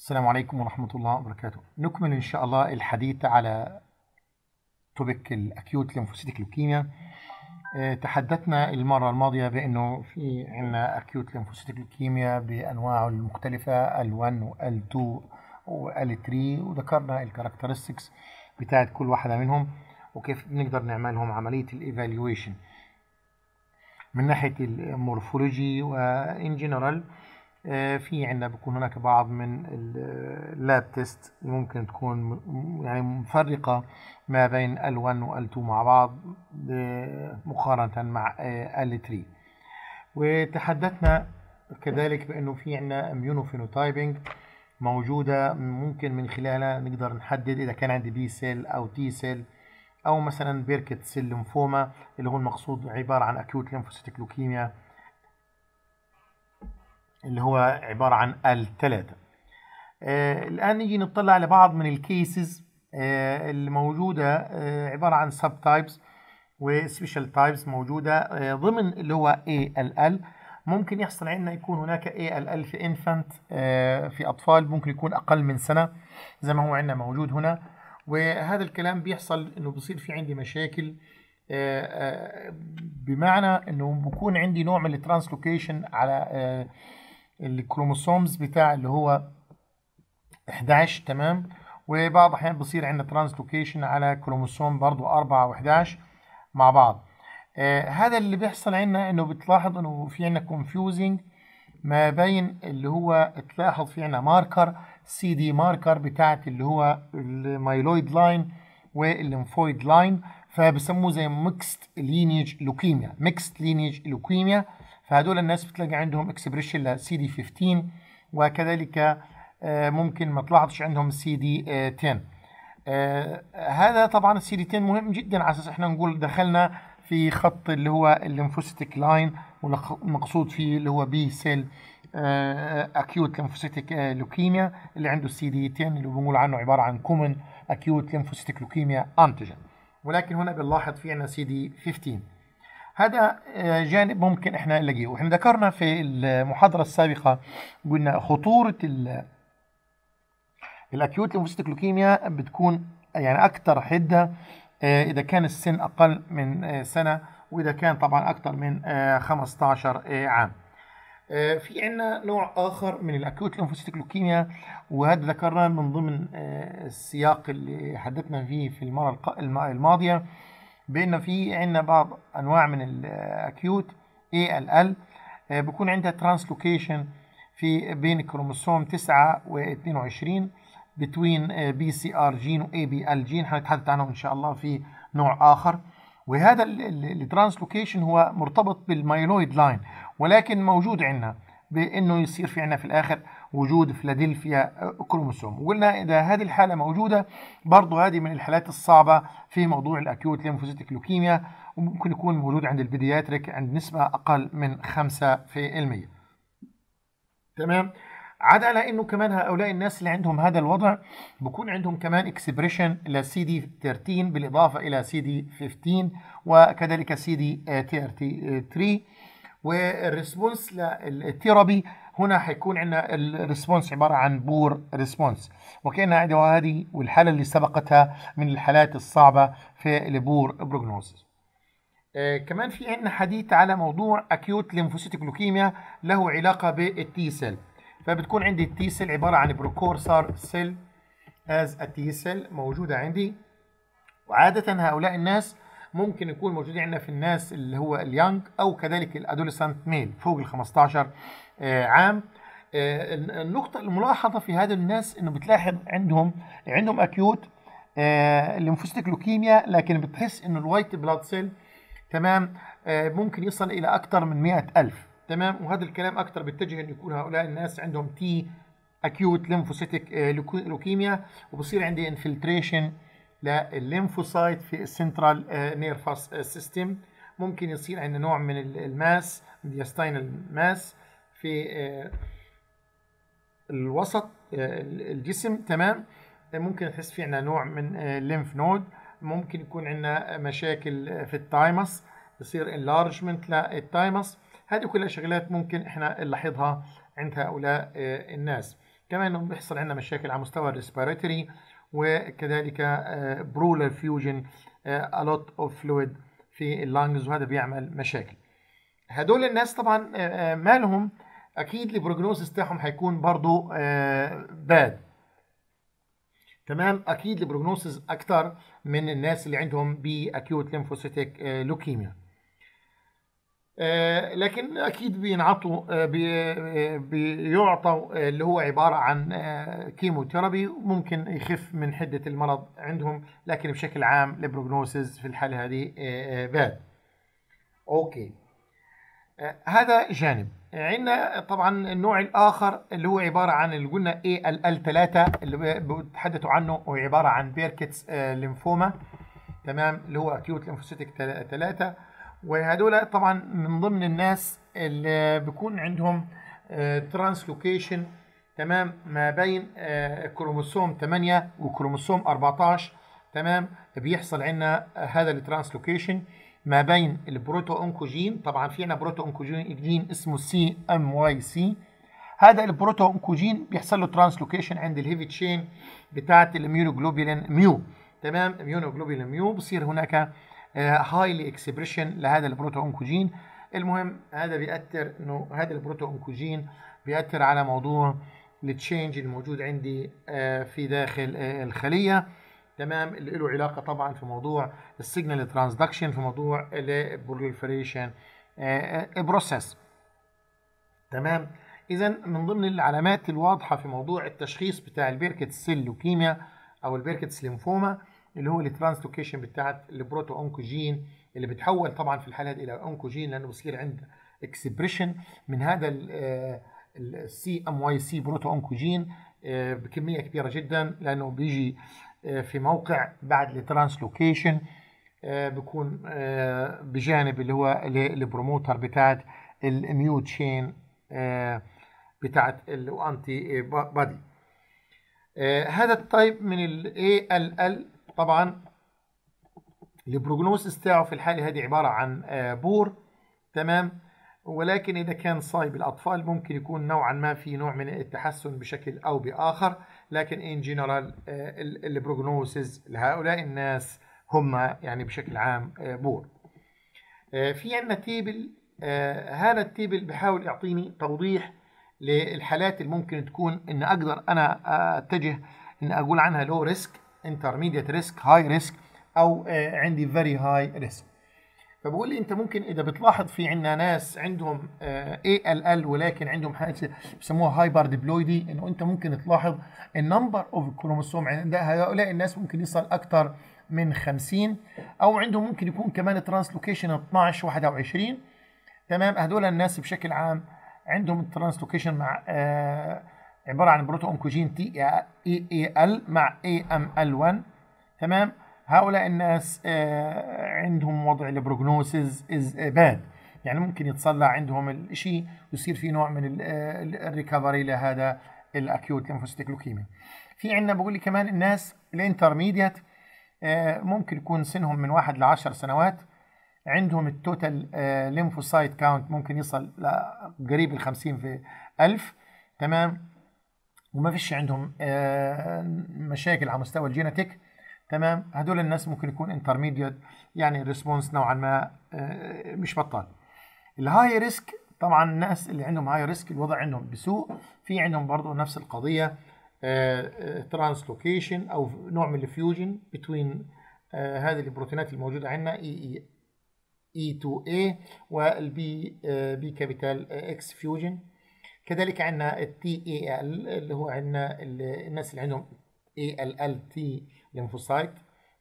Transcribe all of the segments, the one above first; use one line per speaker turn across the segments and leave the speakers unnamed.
السلام عليكم ورحمة الله وبركاته. نكمل إن شاء الله الحديث على topic ال acute lymphocytic leukemia تحدثنا المرة الماضية بأنه في عنا acute lymphocytic leukemia بأنواعه المختلفة L1 و L2 و L3 وذكرنا ال characteristics بتاعت كل واحدة منهم وكيف نقدر نعملهم عملية ال evaluation من ناحية ال morphology و in general في عندنا بيكون هناك بعض من ال lab test ممكن تكون يعني مفرقة ما بين L1 و L2 مع بعض مقارنة مع L3 وتحدثنا كذلك بأنه في عندنا immunophenotyping موجودة ممكن من خلالها نقدر نحدد إذا كان عندي B cell أو T cell أو مثلا Burkitt cell lymphoma اللي هو المقصود عبارة عن acute lymphocytic leukemia اللي هو عبارة عن الثلاثة آه الآن نيجي نطلع على بعض من ال cases آه اللي موجودة آه عبارة عن subtypes و special types موجودة آه ضمن اللي هو ALL ممكن يحصل عندنا يكون هناك ALL في infant في أطفال ممكن يكون أقل من سنة زي ما هو عندنا موجود هنا. وهذا الكلام بيحصل إنه بصير في عندي مشاكل بمعنى إنه بكون عندي نوع من ال translocation على ال chromosomes بتاع اللي هو 11 تمام؟ وبعض الأحيان بصير عندنا translocation على كروموسوم برضو 4 و11 مع بعض. آه هذا اللي بيحصل عندنا إنه بتلاحظ إنه في عندنا confusing ما بين اللي هو تلاحظ في عندنا marker CD marker بتاعت اللي هو ال myeloid line وال lymphoid line فبسموه زي mixed lineage leukemia mixed lineage leukemia فهدول الناس بتلاقي عندهم expression ل CD 15 وكذلك آه، ممكن ما تلاحظش عندهم سي دي 10 آه، هذا طبعا السي دي 10 مهم جدا على أساس إحنا نقول دخلنا في خط اللي هو ال lymphocytic line والمقصود فيه اللي هو B cell acute lymphocytic leukemia اللي عنده السي دي 10 اللي بنقول عنه عبارة عن common acute lymphocytic leukemia antigen ولكن هنا بنلاحظ في عندنا سي دي 15 هذا آه، جانب ممكن إحنا نلاقيه. وإحنا ذكرنا في المحاضرة السابقة قلنا خطورة ال- ال acute lymphocytic leukemia بتكون يعني أكثر حدة آه، إذا كان السن أقل من آه، سنة وإذا كان طبعا أكثر من آه، 15 آه، عام. في عندنا نوع آخر من ال acute lymphocytic leukemia وهذا ذكرناه من ضمن السياق اللي حدثنا فيه في المرة الماضية. بأن في عندنا بعض أنواع من ال acute ALL آه، بكون عندها translocation في بين كروموسوم 9 و22 between BCR gene و ABL gene حنتحدث عنه إن شاء الله في نوع آخر. وهذا ال translocation هو مرتبط بال myeloid line ولكن موجود عندنا. بأنه يصير في عندنا في الآخر وجود Philadelphia chromosome. وقلنا إذا هذه الحالة موجودة برضه هذه من الحالات الصعبة في موضوع ال acute lymphocytic leukemia وممكن يكون موجود عند ال pediatric عند نسبة أقل من 5% تمام؟ عدا على إنه كمان هؤلاء الناس اللي عندهم هذا الوضع بكون عندهم كمان expression ل CD 13 بالإضافة إلى سي دي 15 وكذلك سي دي 33 وال response لل therapy هنا حيكون عندنا ال response عبارة عن poor response. وكان هذه والحالة اللي سبقتها من الحالات الصعبة في ال poor prognosis آه، كمان في عندنا حديث على موضوع acute lymphocytic leukemia له علاقة بال T cell فبتكون عندي ال T cell عبارة عن precursor cell as ال T cell موجودة عندي. وعادة هؤلاء الناس ممكن يكون موجودين عندنا في الناس اللي هو ال young أو كذلك ال adolescent male فوق ال 15 آه، عام. آه، النقطة الملاحظة في هذا الناس إنه بتلاحظ عندهم عندهم acute lymphocytic leukemia لكن بتحس إنه ال white blood cell تمام آه، ممكن يصل إلى أكثر من 100 ألف. تمام؟ وهذا الكلام أكثر بيتجه إن يكون هؤلاء الناس عندهم T acute lymphocytic leukemia وبصير عندي انفلتريشن للليمفوسايت في ال central nervous system ممكن يصير عندنا نوع من ال- ال mass mediastinal mass في آه، الوسط آه، الجسم. تمام؟ ممكن تحس في عندنا نوع من ال lymph node ممكن يكون عندنا مشاكل في ال thymus يصير enlargement لل thymus هذه كلها شغلات ممكن إحنا نلاحظها عند هؤلاء آه، الناس. كمان بيحصل عندنا مشاكل على مستوى ال respiratory وكذلك pleural effusion a lot of fluid في ال lungs وهذا بيعمل مشاكل. هدول الناس طبعا مالهم أكيد ال prognosis تاعهم هيكون برضو bad تمام؟ أكيد ال prognosis أكثر من الناس اللي عندهم B acute lymphocytic leukemia لكن أكيد بينعطوا بيعطوا اللي هو عبارة عن chemotherapy ممكن يخف من حدة المرض عندهم لكن بشكل عام ال prognosis في الحالة هذه bad. Okay. هذا جانب. عندنا طبعا النوع الآخر اللي هو عبارة عن اللي قلنا إيه L 3 اللي بتحدثوا عنه هو عبارة عن Burkitt's lymphoma. تمام؟ اللي هو acute lymphocytic 3 وهدول طبعا من ضمن الناس اللي بيكون عندهم translocation تمام؟ ما بين كروموسوم 8 وكروموسوم 14 تمام؟ بيحصل عندنا هذا ال translocation ما بين ال proto oncogene طبعا في عندنا proto oncogene اسمه سي ام واي سي هذا ال proto oncogene بيحصل له translocation عند ال heavy chain بتاعه ال immunoglobulin mu تمام؟ immunoglobulin mu بصير هناك highly expression لهذا ال proto oncogene المهم هذا بيأثر إنه هذا ال proto oncogene بيأثر على موضوع ال change الموجود عندي في داخل الخلية. تمام؟ اللي له علاقة طبعا في موضوع ال signal transduction في موضوع ال proliferation process تمام؟ اذا من ضمن العلامات الواضحة في موضوع التشخيص بتاع ال Burkitt cell leukemia أو ال Burkitt's lymphoma اللي هو ال translocation بتاعت ال proto oncogene اللي بتحول طبعا في الحالة دي إلى oncogene لأنه بصير عند expression. من هذا ال C-MYC proto oncogene بكمية كبيرة جدا لأنه بيجي في موقع بعد ال translocation بيكون بجانب اللي هو ال promoter بتاعت ال immune chain بتاعت ال antibody هذا ال type من ALL طبعا ال prognosis تاعه في الحالة هذه عبارة عن poor تمام؟ ولكن إذا كان صايب الأطفال ممكن يكون نوعا ما في نوع من التحسن بشكل أو بآخر لكن in general ال prognosis لهؤلاء الناس هم يعني بشكل عام poor. في عندنا table هذا ال table بحاول يعطيني توضيح للحالات اللي ممكن تكون إن أقدر أنا أتجه إن أقول عنها low risk intermediate risk high risk أو عندي very high risk فبقول لي أنت ممكن إذا بتلاحظ في عندنا ناس عندهم ALL ولكن عندهم حاجة بسموها hyperdiploidy إنه أنت ممكن تلاحظ ال number of chromosome عند هؤلاء الناس ممكن يصل أكثر من 50 أو عندهم ممكن يكون كمان translocation 12 21 تمام؟ هذول الناس بشكل عام عندهم ال translocation مع آه عبارة عن بروتو اونكوجين تي اي اي ال مع AML 1 تمام؟ هؤلاء الناس آه عندهم وضع ال prognosis is bad يعني ممكن يتصلى عندهم الشيء ويصير في نوع من ال recovery لهذا ال acute lymphocytic leukemia في عندنا بقول لي كمان الناس ال intermediate آه ممكن يكون سنهم من واحد ل 10 سنوات. عندهم ال total lymphocyte count ممكن يصل لقريب ال 50 في ألف. تمام؟ وما فيش عندهم مشاكل على مستوى ال genetic تمام؟ هدول الناس ممكن يكون intermediate يعني ال response نوعا ما مش بطال. ال high risk طبعا الناس اللي عندهم high risk الوضع عندهم بسوء. في عندهم برضه نفس القضية translocation أو نوع من ال fusion بين هذه البروتينات الموجودة عندنا E E E2A وال P B capital X fusion كذلك عندنا ال TEL اللي هو عندنا الناس اللي عندهم ALL T lymphocyte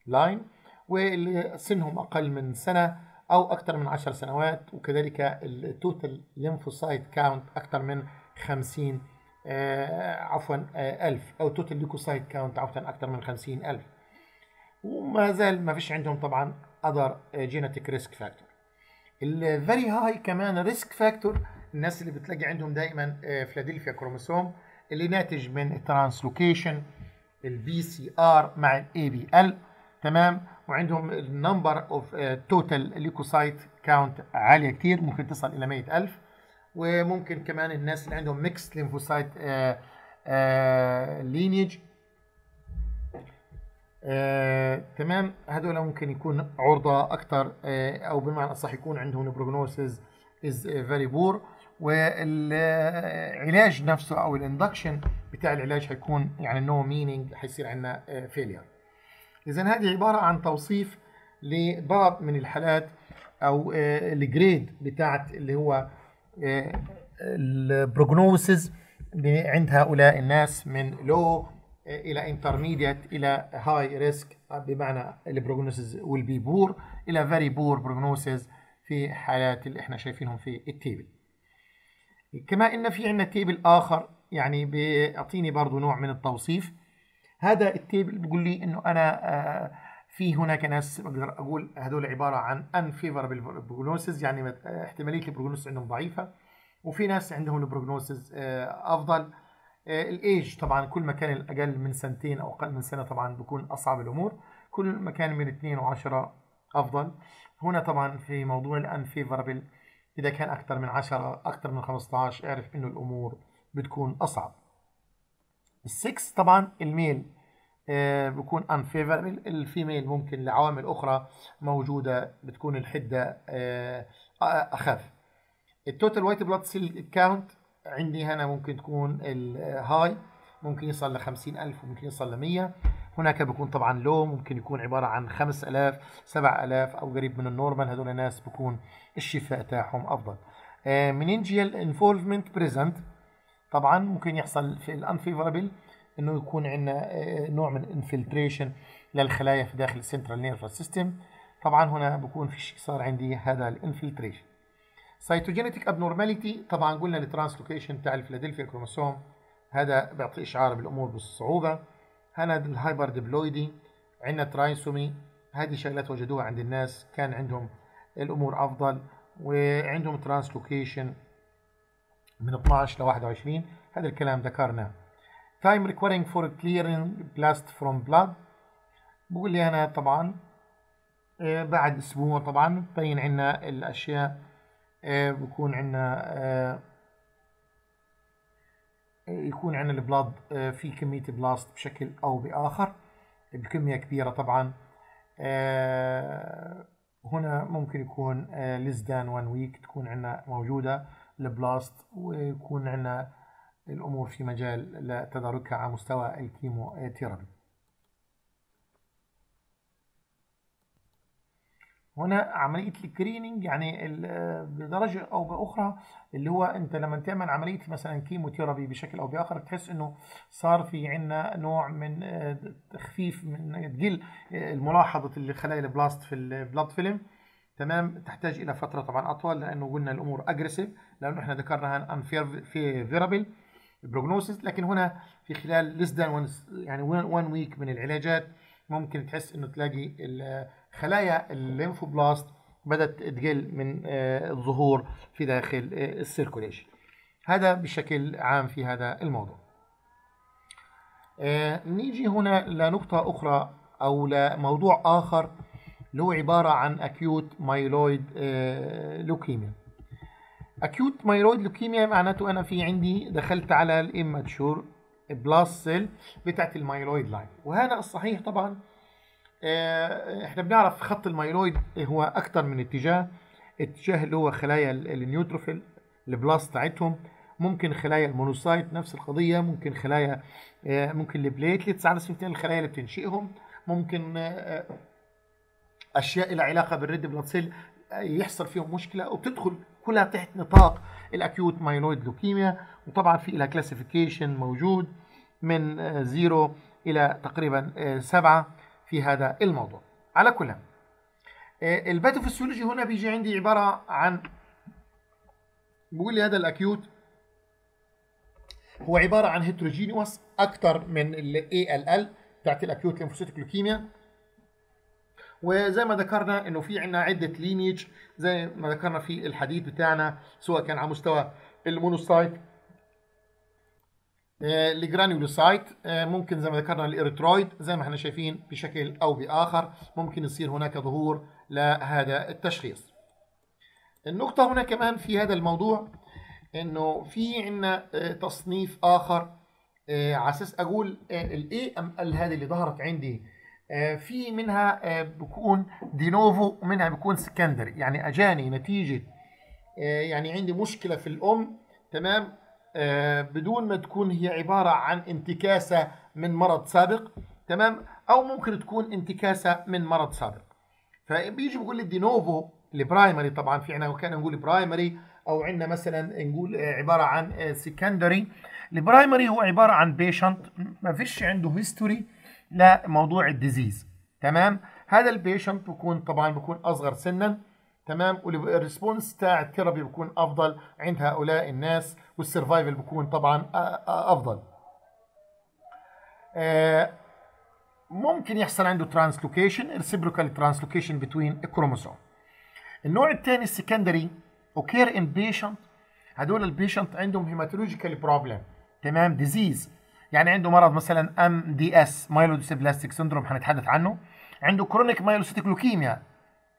line واللي سنهم أقل من سنة أو أكثر من 10 سنوات وكذلك ال total lymphocyte count أكثر من 50 آه عفوا آه ألف أو total leukocyte count عفوا أكثر من 50 ألف. وما زال ما فيش عندهم طبعا other genetic risk factor. ال very high كمان risk factor الناس اللي بتلاقي عندهم دائما فلادلفيا كروموسوم اللي ناتج من ال translocation ال BCR مع ال ABL تمام؟ وعندهم ال number of total leukocyte count عالية كتير ممكن تصل إلى 100000 وممكن كمان الناس اللي عندهم mix lymphocyte lineage آه، تمام؟ هذول ممكن يكون عرضة أكثر آه، أو بمعنى أصح يكون عندهم prognosis is very poor والعلاج نفسه أو ال induction بتاع العلاج حيكون يعني no meaning حيصير عندنا failure إذا هذه عبارة عن توصيف لبعض من الحالات أو ال grade بتاعت اللي هو ال prognosis عند هؤلاء الناس من low إلى intermediate إلى high risk بمعنى be poor إلى very poor prognosis في حالات اللي إحنا شايفينهم في ال table كما إن في عندنا table آخر يعني بيعطيني برضو نوع من التوصيف. هذا ال table بيقول لي إنه أنا في هناك ناس بقدر أقول هذول عبارة عن unfavorable prognosis يعني احتمالية ال prognosis عندهم ضعيفة وفي ناس عندهم ال prognosis أفضل. الايج طبعا كل ما كان أقل من سنتين أو أقل من سنة طبعا بيكون أصعب الأمور. كل ما كان من 2 و10 أفضل. هنا طبعا في موضوع ال unfavorable إذا كان أكثر من 10 أكثر من 15 اعرف إنه الأمور بتكون أصعب. السكس طبعا ال male آه بيكون unfavorable. ال female ممكن لعوامل أخرى موجودة بتكون الحدة آه أخف. ال total white blood cell count عندي هنا ممكن تكون ال high ممكن يصل ل 50000 وممكن يصل ل 100 هناك بيكون طبعا low ممكن يكون عبارة عن 5000 7000 أو قريب من ال normal. هذول الناس بكون الشفاء تاعهم أفضل. meningeal involvement present طبعا ممكن يحصل في ال unfavorable إنه يكون عندنا نوع من infiltration للخلايا في داخل ال central nervous system طبعا هنا بكون في صار عندي هذا ال infiltration cytogenetic abnormality طبعا قلنا ال translocation بتاع الفيلادلفيا كروموسوم هذا بيعطي إشعار بالأمور بالصعوبة. هنا ال hyperdiploidy عندنا trisomy هذه شغلات وجدوها عند الناس كان عندهم الأمور أفضل وعندهم translocation من 12 ل 21 هذا الكلام ذكرناه. time requiring for clearing blast from blood بقول لي أنا طبعا بعد أسبوع طبعا بين عندنا الأشياء بكون عندنا يكون عندنا ال blood في كمية blast بشكل أو بآخر. بكمية كبيرة طبعا. هنا ممكن يكون less than one week تكون عندنا موجودة ال blast ويكون عندنا الأمور في مجال لتداركها على مستوى ال chemotherapy هنا عملية ال screening يعني بدرجة أو بأخرى اللي هو أنت لما تعمل عملية مثلا chemotherapy بشكل أو بآخر بتحس إنه صار في عنا نوع من تخفيف من تقل ملاحظة الخلايا ال blast في ال blood film تمام؟ تحتاج إلى فترة طبعا أطول لأنه قلنا الأمور aggressive لأنه إحنا ذكرنا unfavorable prognosis لكن هنا في خلال less than يعني 1 week من العلاجات ممكن تحس إنه تلاقي خلايا ال lymphoblast بدأت تقل من الظهور في داخل ال circulation. هذا بشكل عام في هذا الموضوع. نيجي هنا لنقطة أخرى أو لموضوع آخر اللي هو عبارة عن acute myeloid leukemia acute myeloid leukemia معناته أنا في عندي دخلت على ال immature blast cell بتاعت ال myeloid line. وهذا الصحيح طبعا إحنا بنعرف خط ال myeloid هو أكثر من اتجاه. اتجاه اللي هو خلايا ال neutrophil ال blast بتاعتهم ممكن خلايا ال monocyte نفس القضية. ممكن خلايا ممكن ال platelets على سبيل الخلايا اللي بتنشئهم. ممكن أشياء لها علاقة بال red blood cell يحصل فيهم مشكلة وبتدخل كلها تحت نطاق ال acute myeloid leukemia. وطبعا في لها classification موجود من زيرو إلى تقريبا سبعة. في هذا الموضوع. على كل ال pathophysiology هنا بيجي عندي عبارة عن بقول لي هذا ال acute هو عبارة عن heterogeneous أكثر من ال ال بتاعت ال acute lymphocytic leukemia وزي ما ذكرنا إنه في عندنا عدة lineage زي ما ذكرنا في الحديث بتاعنا سواء كان على مستوى ال monocyte ال granulocyte ممكن زي ما ذكرنا ال erythroid زي ما إحنا شايفين بشكل أو بآخر ممكن يصير هناك ظهور لهذا التشخيص. النقطة هنا كمان في هذا الموضوع إنه في عندنا تصنيف آخر آه، على أساس أقول ال AML هذه اللي ظهرت عندي آه، في منها آه، بكون de novo ومنها بكون secondary يعني أجاني نتيجة آه، يعني عندي مشكلة في الأم تمام؟ آه، بدون ما تكون هي عبارة عن انتكاسة من مرض سابق تمام؟ أو ممكن تكون انتكاسة من مرض سابق. فبيجي بيقول لي de novo ال primary طبعا في عنا كان نقول primary أو عندنا مثلا نقول آه، عبارة عن secondary ال primary هو عبارة عن patient ما فيش عنده history لموضوع ال disease تمام؟ هذا ال patient بيكون طبعا بيكون أصغر سنا. تمام؟ وال response تاع ال therapy بيكون أفضل عند هؤلاء الناس وال survival بيكون طبعا أفضل. آه، ممكن يحصل عنده translocation reciprocal translocation between ال chromosome النوع الثاني ال secondary occur in patient هدول ال patient عندهم hematological problem تمام؟ disease يعني عنده مرض مثلا MDS myelodysplastic syndrome هنتحدث عنه. عنده chronic myelocytic leukemia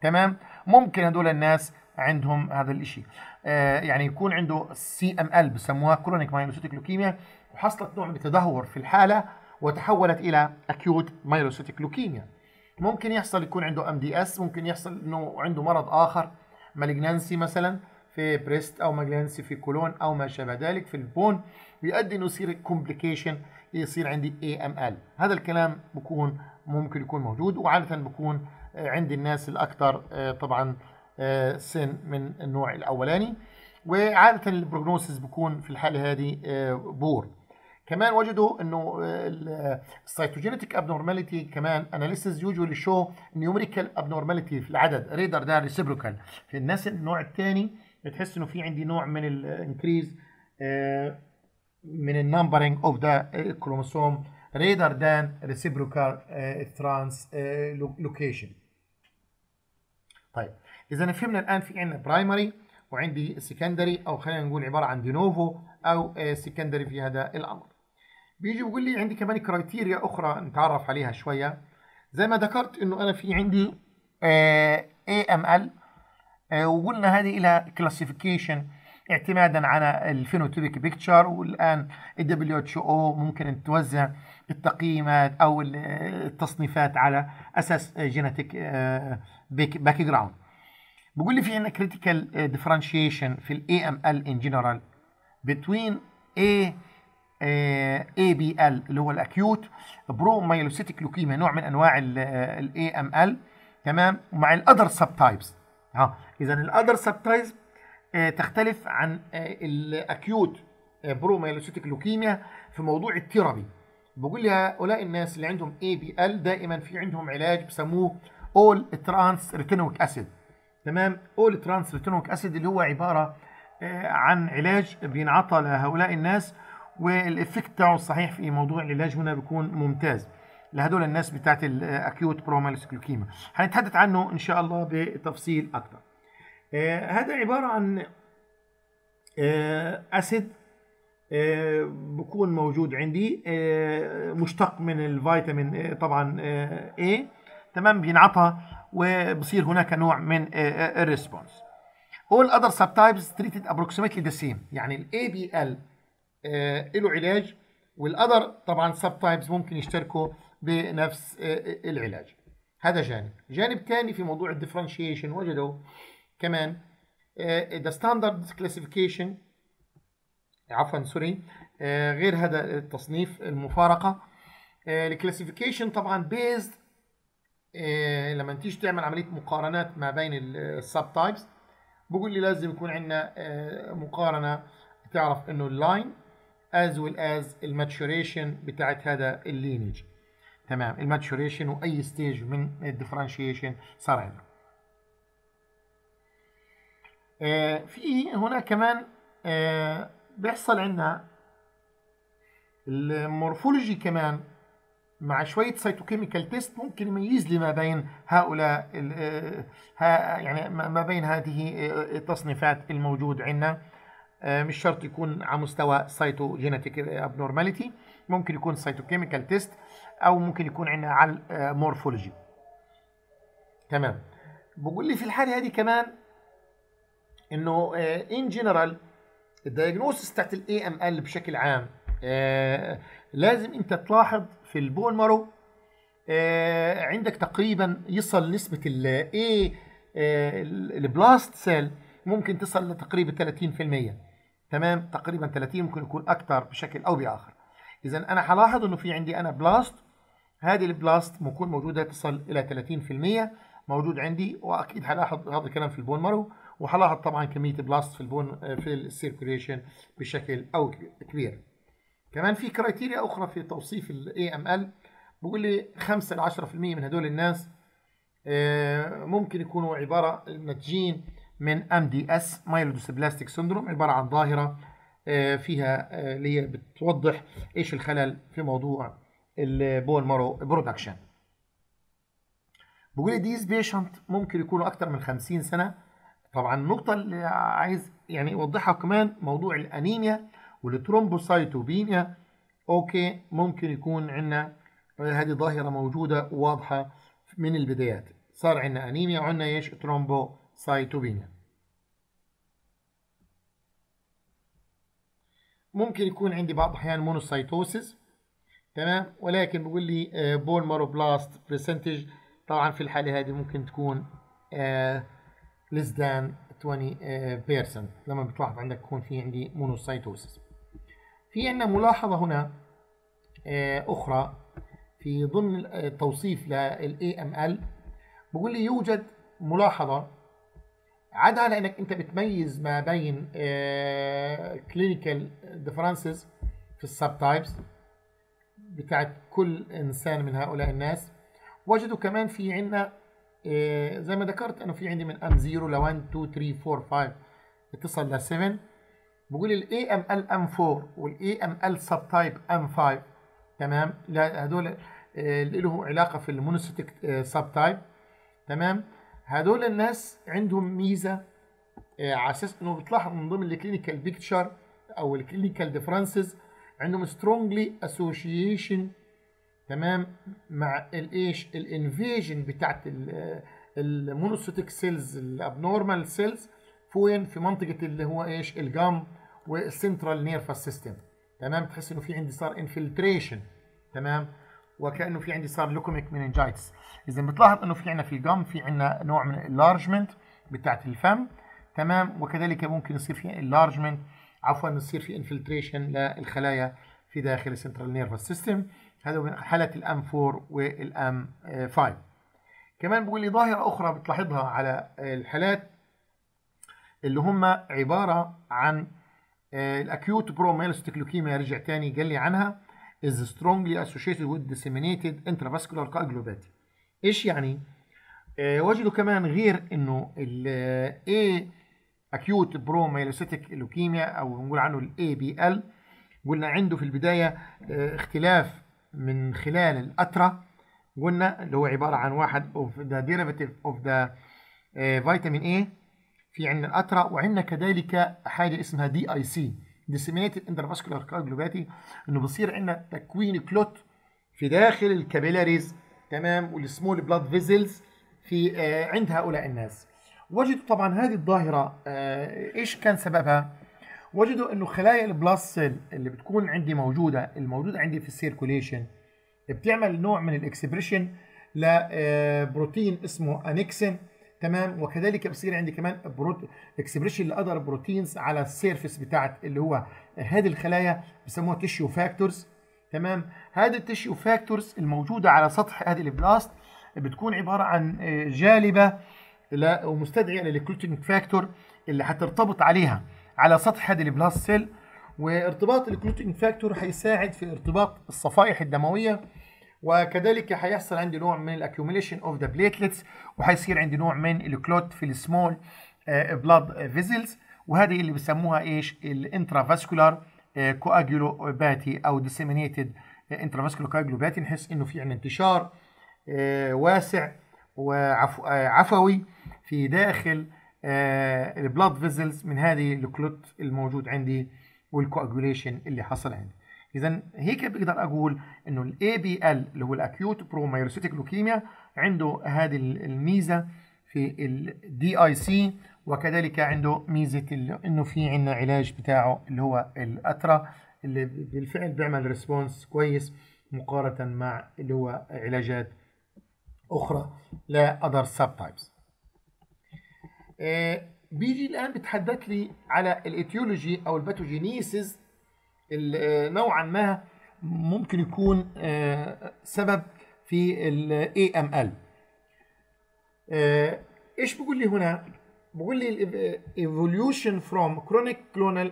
تمام؟ ممكن هدول الناس عندهم هذا الشيء آه يعني يكون عنده CML بسموها chronic myelocytic leukemia وحصلت نوع من التدهور في الحالة وتحولت إلى acute myelocytic leukemia ممكن يحصل يكون عنده MDS ممكن يحصل إنه عنده مرض آخر malignancy مثلا في breast أو malignancy في colon أو ما شابه ذلك في ال bone بيؤدي إنه يصير complication يصير عندي AML هذا الكلام بكون ممكن يكون موجود وعادة بكون عند الناس الأكثر آه، طبعا آه، سن من النوع الأولاني. وعادة ال prognosis بكون في الحالة هذه آه، poor. كمان وجدوا إنه ال cytogenetic abnormality كمان analysis usually show numerical abnormality في العدد rather than reciprocal في الناس النوع الثاني بتحس إنه في عندي نوع من ال increase من ال numbering of the chromosome rather than reciprocal translocation طيب. إذا فهمنا الآن في عندنا primary وعندي secondary أو خلينا نقول عبارة عن de novo أو secondary في هذا الأمر. بيجي بيقول لي عندي كمان criteria أخرى نتعرف عليها شوية. زي ما ذكرت إنه أنا في عندي AML وقلنا هذه لها classification اعتمادا على ال phenotypic picture والآن ال WHO ممكن أن توزع التقييمات أو التصنيفات على أساس genetic background بيقول لي في عندنا critical differentiation في ال AML in general between a APL اللي هو ال acute promyelocytic leukemia نوع من أنواع ال AML تمام؟ ومع ال other subtypes ها اذا ال other subtypes تختلف عن ال acute promyelocytic leukemia في موضوع ال therapy بقول لي هؤلاء الناس اللي عندهم APL دائما في عندهم علاج بسموه all-trans retinoic acid. تمام؟ all trans retinoic acid اللي هو عبارة عن علاج بينعطى لهؤلاء الناس وال effect تاعه الصحيح في موضوع العلاج هنا بيكون ممتاز. لهدول الناس بتاعت ال acute promyelocytic leukemia. هنتحدث عنه إن شاء الله بتفصيل أكثر آه هذا عبارة عن آه acid آه بكون موجود عندي آه مشتق من الفيتامين آه طبعا آه A تمام؟ بينعطى وبصير هناك نوع من آه ال response all other subtypes treated approximately the same. يعني ال APL آه له علاج وال other طبعا types ممكن يشتركوا بنفس آه العلاج. هذا جانب. جانب ثاني في موضوع ال differentiation وجدوا كمان. the standard classification عفوا sorry آه غير هذا التصنيف المفارقة. ال classification طبعا based لما تيجي تعمل عملية مقارنات ما بين ال subtypes بقول لي لازم يكون عندنا مقارنة تعرف إنه ال line as well as ال maturation بتاعت هذا ال lineage تمام. ال maturation وأي stage من ال differentiation صار عندنا. آه في هنا كمان آه بيحصل عندنا ال morphology كمان مع شوية cytochemical test ممكن يميز لي ما بين هؤلاء ها يعني ما بين هذه التصنيفات الموجود عندنا. مش شرط يكون على مستوى cytogenetic abnormality ممكن يكون cytochemical test أو ممكن يكون عندنا على morphology تمام. بقول لي في الحالة هذه كمان إنه in general ال diagnosis بتاعت ال AML بشكل عام آه لازم أنت تلاحظ في ال bone marrow آه عندك تقريبا يصل نسبة الاي آه ال blast cell ممكن تصل لتقريبا 30% تمام؟ تقريبا 30 ممكن يكون أكثر بشكل أو بآخر. اذا أنا هلاحظ إنه في عندي أنا blast هذه ال blast ممكن موجودة تصل إلى 30% موجود عندي وأكيد هلاحظ هذا الكلام في ال bone marrow. وهلاحظ طبعا كمية blast في ال bone في ال circulation بشكل أو كبير. كمان في criteria أخرى في توصيف ال AML بقول لي 5 ل 10% من هدول الناس ممكن يكونوا عبارة ناتجين من MDS myelodysplastic syndrome عبارة عن ظاهرة فيها اللي هي بتوضح إيش الخلل في موضوع ال bone marrow production بقول لي these patient ممكن يكونوا أكثر من 50 سنة. طبعا النقطة اللي عايز يعني اوضحها كمان موضوع الأنيميا وال thrombocytopenia okay ممكن يكون عندنا هذه ظاهرة موجودة واضحة من البدايات. صار عندنا أنيميا وعندنا إيش؟ thrombocytopenia ممكن يكون عندي بعض الأحيان monocytosis تمام؟ ولكن بيقول لي bone marrow blast percentage طبعا في الحالة هذه ممكن تكون less than 20% لما بتلاحظ عندك يكون في عندي monocytosis في عندنا ملاحظة هنا أخرى في ضمن التوصيف AML بقول لي يوجد ملاحظة عدا لأنك أنت بتميز ما بين clinical differences في ال subtypes بتاعت كل إنسان من هؤلاء الناس. وجدوا كمان في عندنا زي ما ذكرت انه في عندي من M 0 ل 1 2 3 4 5 بتصل ل 7 بقول ال AML M 4 وال AML subtype M 5 تمام؟ هدول اللي له علاقة في ال monocytic subtype تمام؟ هدول الناس عندهم ميزة على أساس إنه بتلاحظ من ضمن ال clinical picture أو ال clinical differences عندهم strongly association تمام؟ مع الايش ال invasion بتاعت ال monocytic cells ال abnormal cells فوين في منطقة اللي هو إيش؟ ال gum وال central nervous system تمام؟ تحس إنه في عندي صار infiltration تمام؟ وكأنه في عندي صار leukemic meningitis اذا بتلاحظ إنه في عندنا في gum في عندنا نوع من ال enlargement بتاعت الفم تمام؟ وكذلك ممكن يصير في ال enlargement عفوا يصير في infiltration للخلايا في داخل ال central nervous system هذا حالة ال M 4 وال M 5 كمان بقول لي ظاهرة أخرى بتلاحظها على الحالات اللي هم عبارة عن ال acute promyelocytic leukemia رجع تاني قال لي عنها is strongly associated with disseminated intravascular coagulopathy. إيش يعني؟ آه وجدوا كمان غير إنه ال A acute promyelocytic leukemia أو نقول عنه ال APL قلنا عنده في البداية آه اختلاف من خلال ال ATRA قلنا اللي هو عبارة عن واحد the derivative of the uh, vitamin A في عندنا ال ATRA وعندنا كذلك حاجة اسمها DIC disseminated intravascular coagulopathy إنه بصير عندنا تكوين clot في داخل ال capillaries تمام وال small blood vessels في آه عند هؤلاء الناس وجدوا طبعا هذه الظاهرة آه إيش كان سببها؟ وجدوا إنه خلايا ال blast cell اللي بتكون عندي موجودة الموجودة عندي في ال circulation بتعمل نوع من ال expression لبروتين اسمه annexin تمام؟ وكذلك بصير عندي كمان expression ل other proteins على ال surface بتاعت اللي هو هذه الخلايا بسموها tissue factors تمام؟ هذه ال tissue factors الموجودة على سطح هذه ال blast بتكون عبارة عن جالبة ومستدعية لل clotting factor اللي هترتبط عليها. على سطح هذه ال blast cell وارتباط ال clotting factor هيساعد في ارتباط الصفائح الدموية وكذلك هيحصل عندي نوع من ال accumulation of the platelets وهيصير عندي نوع من ال clot في ال small blood vessels وهذه اللي بسموها إيش؟ ال intravascular coagulopathy أو disseminated intravascular coagulopathy نحس إنه في عندنا انتشار واسع وعفوي في داخل ال blood vessels من هذه ال clot الموجود عندي وال coagulation اللي حصل عندي. اذا هيك بقدر أقول إنه ال APL اللي هو ال acute promyelocytic leukemia عنده هذه الميزة في ال DIC وكذلك عنده ميزة إنه في عندنا علاج بتاعه اللي هو ال ATRA اللي بالفعل بيعمل response كويس مقارنة مع اللي هو علاجات أخرى لا other subtypes. آه، بيجي الآن بتحدث لي على ال etiology أو ال pathogenesis اللي نوعا ما ممكن يكون آه، سبب في ال AML آه، إيش بقول لي هنا؟ بقول لي evolution from chronic clonal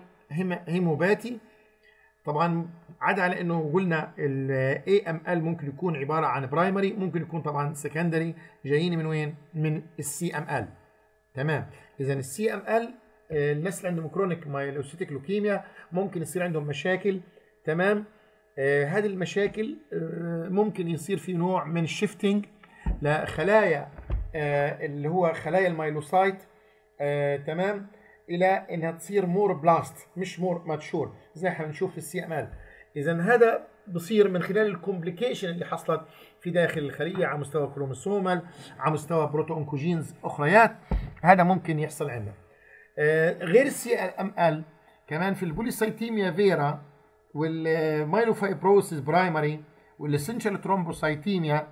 hemopathy. طبعا عدا على إنه قلنا ال AML ممكن يكون عبارة عن primary ممكن يكون طبعا secondary جايين من وين؟ من ال CML تمام. إذا ال CML الناس اللي عندهم chronic myelocytic leukemia ممكن يصير عندهم مشاكل. تمام. آه هذه المشاكل آه ممكن يصير في نوع من ال shifting لخلايا آه اللي هو خلايا ال myelocyte. آه تمام. إلى إنها تصير more blast مش more mature زي إحنا بنشوف في ال CML إذا هذا بصير من خلال ال complication اللي حصلت في داخل الخلية على مستوى chromosomal على مستوى proto-oncogenes أخريات. هذا ممكن يحصل عندنا. آه غير ال CML كمان في ال polycythemia vera وال myelofibrosis primary وال essential thrombocythemia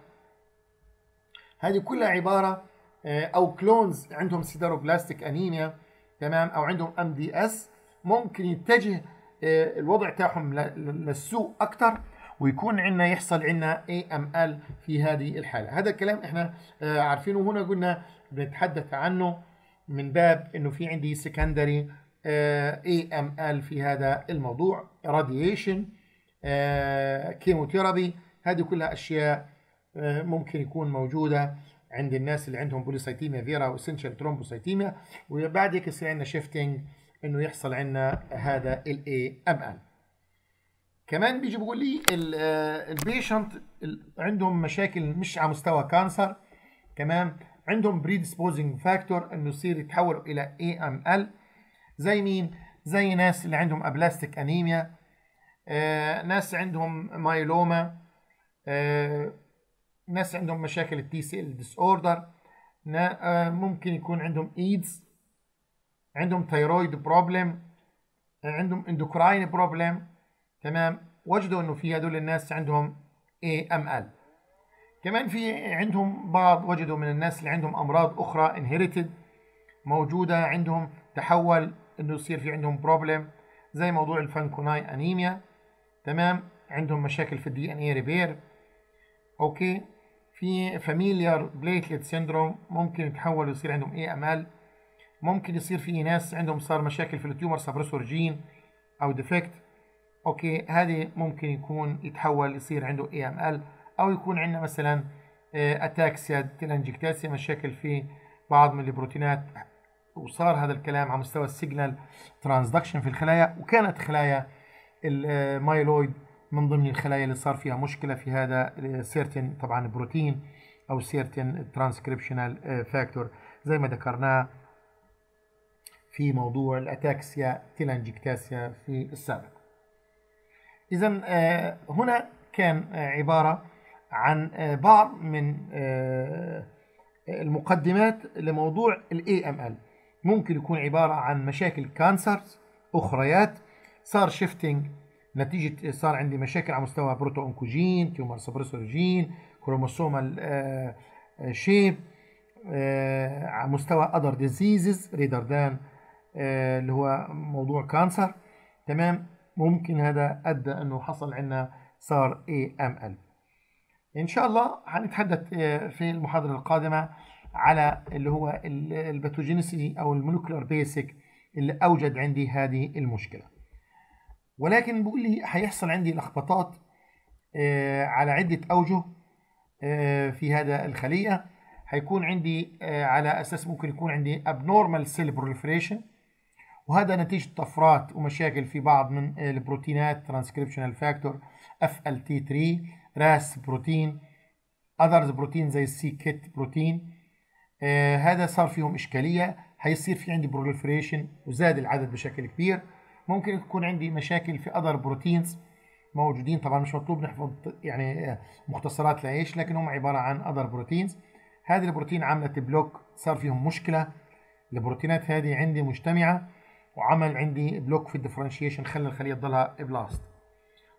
هذه كلها عبارة آه أو clones عندهم sideroblastic anemia تمام أو عندهم MDS ممكن يتجه الوضع تاعهم للسوء أكثر ويكون عندنا يحصل عندنا AML في هذه الحالة. هذا الكلام إحنا عارفينه. هنا قلنا بنتحدث عنه من باب إنه في عندي secondary AML في هذا الموضوع. radiation chemotherapy هذه كلها أشياء ممكن يكون موجودة عند الناس اللي عندهم polycythemia vera و essential thrombocythemia وبعد هيك يصير عندنا shifting إنه يحصل عندنا هذا ال AML كمان بيجي بيقول لي ال patient عندهم مشاكل مش على مستوى cancer كمان عندهم predisposing factor إنه يصير يتحولوا إلى AML زي مين؟ زي ناس اللي عندهم aplastic anemia آه، ناس عندهم myeloma آه، ناس عندهم مشاكل ال T cell disorder ممكن يكون عندهم ايدز عندهم thyroid problem عندهم endocrine problem تمام؟ وجدوا إنه في هذول الناس عندهم AML كمان في عندهم بعض وجدوا من الناس اللي عندهم أمراض أخرى inherited موجودة عندهم تحول إنه يصير في عندهم problem زي موضوع ال Fanconi anemia. تمام؟ عندهم مشاكل في ال DNA repair. Okay؟ في familial platelet syndrome ممكن يتحول ويصير عندهم AML ممكن يصير في ناس عندهم صار مشاكل في ال tumor suppressor gene أو defect okay هذه ممكن يكون يتحول يصير عنده AML أو يكون عندنا مثلا ataxia telangiectasia مشاكل في بعض من البروتينات وصار هذا الكلام على مستوى ال signal transduction في الخلايا وكانت خلايا ال myeloid من ضمن الخلايا اللي صار فيها مشكلة في هذا certain طبعا بروتين أو سيرتن ترانسكريبشنال فاكتور زي ما ذكرناه في موضوع ال ataxia telangiectasia في السابق. اذا هنا كان عبارة عن بعض من المقدمات لموضوع ال AML ممكن يكون عبارة عن مشاكل cancer أخريات صار shifting نتيجة صار عندي مشاكل على مستوى proto-oncogene tumor suppressor gene chromosomal shape على مستوى other diseases rather than اللي هو موضوع cancer تمام؟ ممكن هذا أدى أنه حصل عندنا صار ال إن شاء الله هنتحدث في المحاضرة القادمة على اللي هو ال pathogenesis أو ال molecular basic اللي أوجد عندي هذه المشكلة. ولكن بقول لي هيحصل عندي لخبطات على عدة أوجه في هذا الخلية. هيكون عندي على أساس ممكن يكون عندي abnormal cell proliferation. وهذا نتيجة طفرات ومشاكل في بعض من البروتينات ترانسكريبشنال فاكتور FLT3 RAS protein others protein زي ال c-KIT protein. آه هذا صار فيهم إشكالية. هيصير في عندي proliferation وزاد العدد بشكل كبير. ممكن يكون عندي مشاكل في other proteins موجودين. طبعا مش مطلوب نحفظ يعني مختصرات لإيش لكن هم عبارة عن other proteins هذه البروتين عملت block صار فيهم مشكلة. البروتينات هذه عندي مجتمعة. وعمل عندي block في ال differentiation خلى الخليه تضلها blast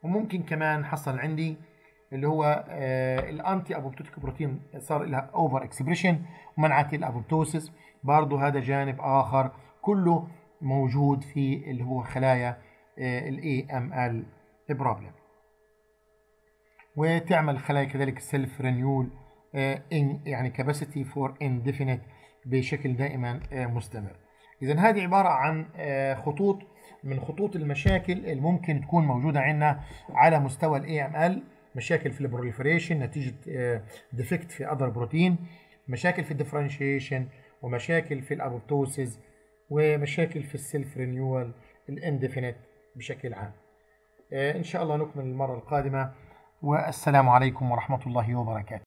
وممكن كمان حصل عندي اللي هو آه ال anti apoptotic protein صار لها over expression ومنعت ال apoptosis برضه هذا جانب آخر كله موجود في اللي هو خلايا ال AML problem وتعمل خلايا كذلك ال self renewal ان يعني capacity for indefinite بشكل دائما مستمر. إذا هذه عبارة عن خطوط من خطوط المشاكل اللي ممكن تكون موجودة عندنا على مستوى ال AML مشاكل في ال proliferation نتيجة defect في other protein مشاكل في ال differentiation ومشاكل في ال apoptosis ومشاكل في ال self renewal ال indefinite بشكل عام. إن شاء الله نكمل المرة القادمة. والسلام عليكم ورحمة الله وبركاته.